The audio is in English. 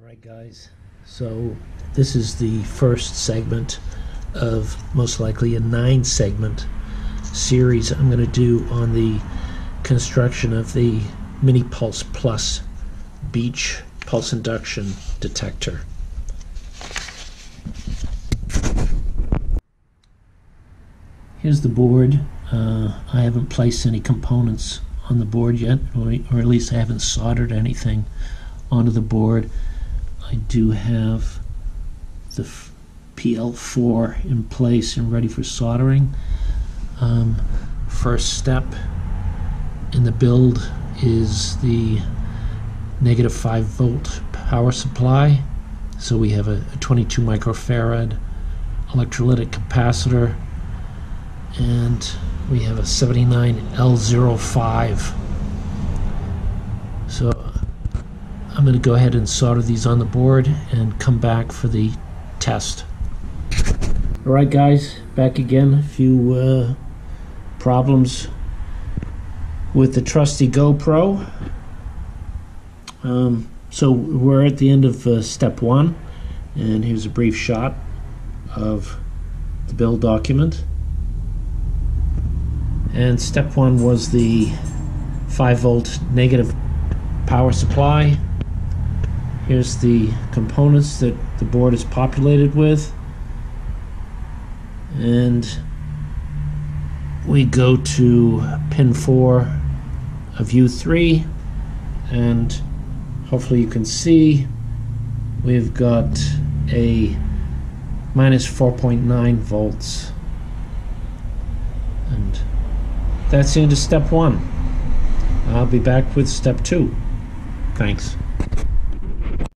All right, guys. So this is the first segment of most likely a nine segment series I'm going to do on the construction of the Mini Pulse Plus Beach Pulse Induction Detector. Here's the board. Uh, I haven't placed any components on the board yet, or, or at least I haven't soldered anything onto the board. I do have the PL4 in place and ready for soldering. Um, first step in the build is the negative 5 volt power supply. So we have a, a 22 microfarad electrolytic capacitor and we have a 79L05. So I'm going to go ahead and solder these on the board and come back for the test. Alright guys, back again. A few uh, problems with the trusty GoPro. Um, so we're at the end of uh, step one and here's a brief shot of the build document. And step one was the 5 volt negative power supply. Here's the components that the board is populated with. And we go to pin 4 of U3 and hopefully you can see we've got a minus 4.9 volts and that's into step one. I'll be back with step two. Thanks.